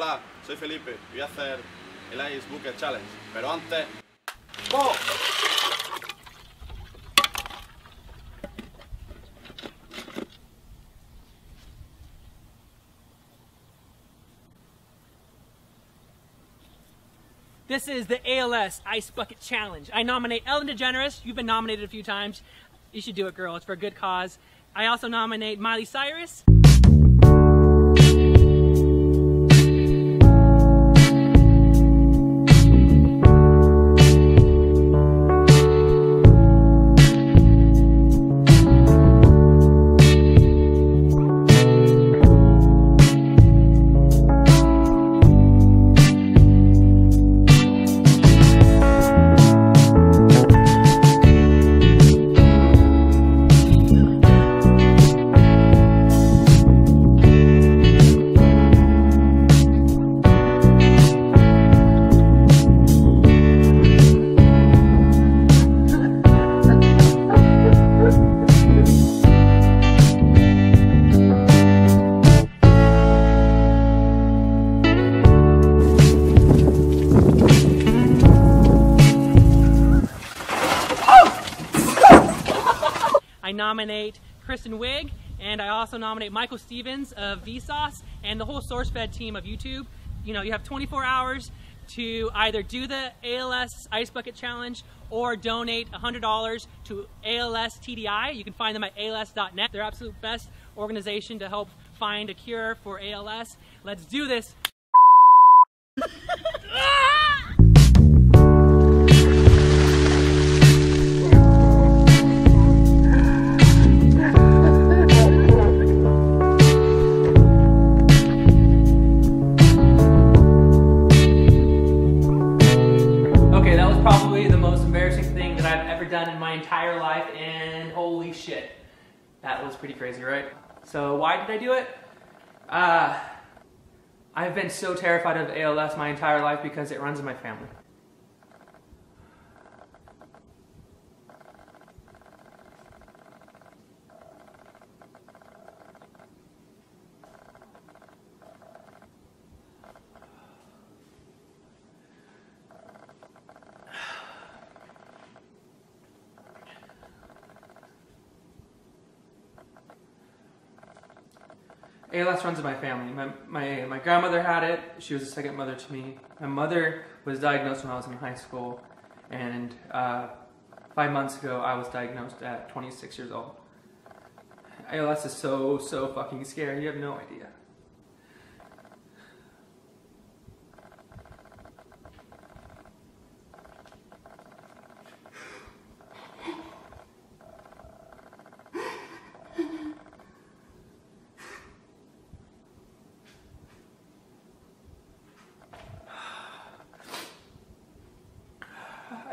Hola, soy Felipe. Voy a hacer el Ice Bucket Challenge. Pero antes. This is the ALS Ice Bucket Challenge. I nominate Ellen DeGeneres. You've been nominated a few times. You should do it, girl. It's for a good cause. I also nominate Miley Cyrus. Nominate Kristen Wiig, and I also nominate Michael Stevens of Vsauce and the whole SourceFed team of YouTube. You know, you have 24 hours to either do the ALS Ice Bucket Challenge or donate $100 to ALS TDI. You can find them at als.net. They're absolute best organization to help find a cure for ALS. Let's do this. That was pretty crazy, right? So, why did I do it? Uh, I've been so terrified of ALS my entire life because it runs in my family. ALS runs in my family. My, my, my grandmother had it. She was a second mother to me. My mother was diagnosed when I was in high school. And uh, five months ago, I was diagnosed at 26 years old. ALS is so, so fucking scary. You have no idea.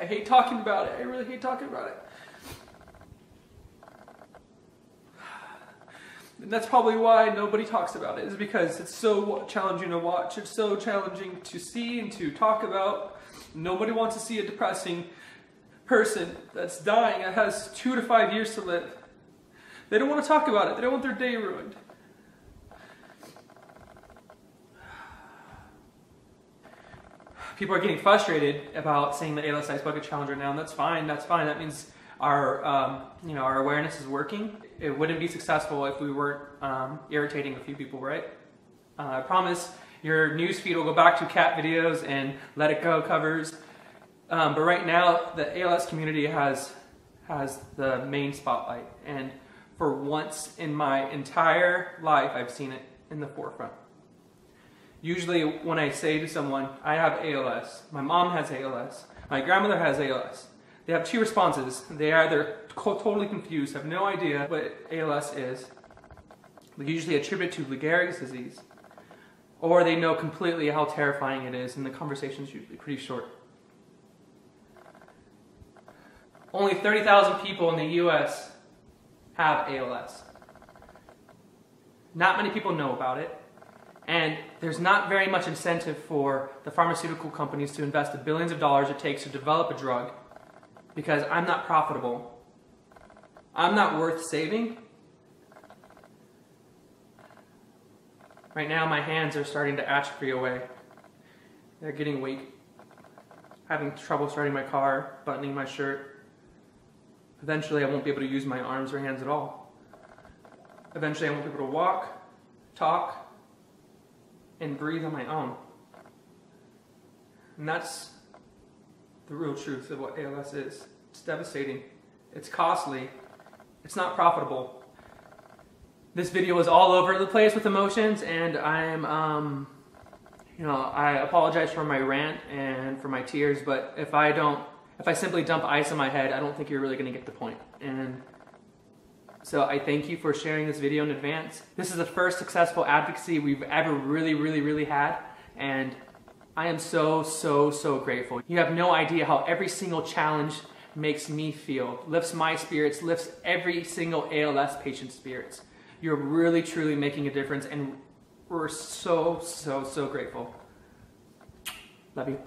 I hate talking about it. I really hate talking about it. And that's probably why nobody talks about it, is because it's so challenging to watch. It's so challenging to see and to talk about. Nobody wants to see a depressing person that's dying that has two to five years to live. They don't want to talk about it. They don't want their day ruined. People are getting frustrated about seeing the ALS Ice Bucket Challenge right now, and that's fine. That's fine. That means our, um, you know, our awareness is working. It wouldn't be successful if we weren't um, irritating a few people, right? Uh, I promise your news feed will go back to cat videos and let it go covers. Um, but right now, the ALS community has has the main spotlight, and for once in my entire life, I've seen it in the forefront. Usually, when I say to someone, I have ALS, my mom has ALS, my grandmother has ALS, they have two responses. They either totally confused, have no idea what ALS is, they usually attribute to Lou Gehrig's disease, or they know completely how terrifying it is, and the conversation is usually pretty short. Only 30,000 people in the US have ALS. Not many people know about it. And there's not very much incentive for the pharmaceutical companies to invest the billions of dollars it takes to develop a drug because I'm not profitable. I'm not worth saving. Right now, my hands are starting to atrophy away. They're getting weak. Having trouble starting my car, buttoning my shirt. Eventually, I won't be able to use my arms or hands at all. Eventually, I won't be able to walk, talk, and breathe on my own. And that's the real truth of what ALS is. It's devastating. It's costly. It's not profitable. This video is all over the place with emotions, and I'm, um, you know, I apologize for my rant and for my tears, but if I don't, if I simply dump ice on my head, I don't think you're really going to get the point. And so I thank you for sharing this video in advance. This is the first successful advocacy we've ever really, really, really had, and I am so, so, so grateful. You have no idea how every single challenge makes me feel, lifts my spirits, lifts every single ALS patient's spirits. You're really, truly making a difference, and we're so, so, so grateful. Love you.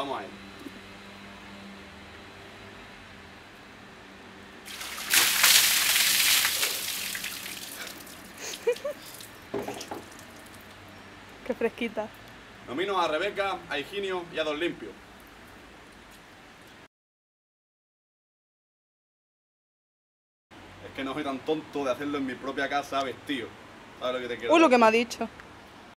Vamos a ir. Qué fresquita. Nomino a Rebeca, a Higinio y a Don Limpio. Es que no soy tan tonto de hacerlo en mi propia casa vestido. ¿Sabes lo que te quiero Uy, lo que me ha dicho.